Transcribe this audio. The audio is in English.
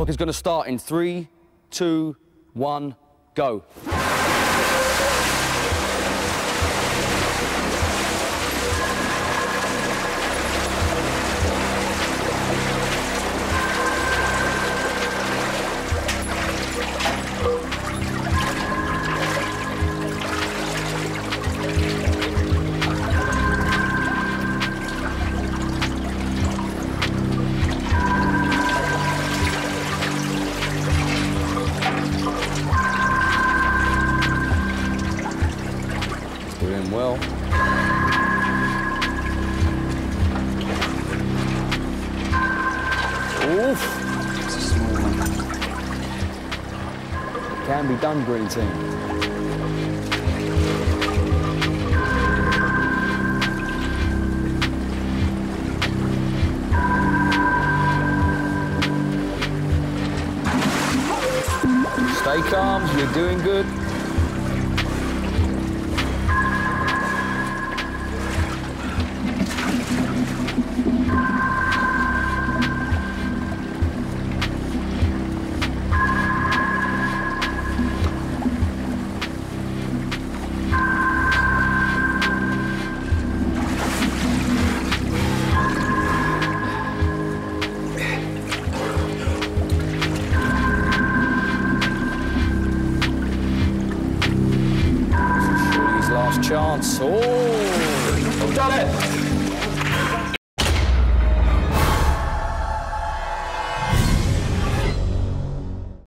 Clock is going to start in three, two, one, go. Well. Oof. It's a small one. Can be done, green team. Stay calm, you're doing good. Last chance. Oh! Done it!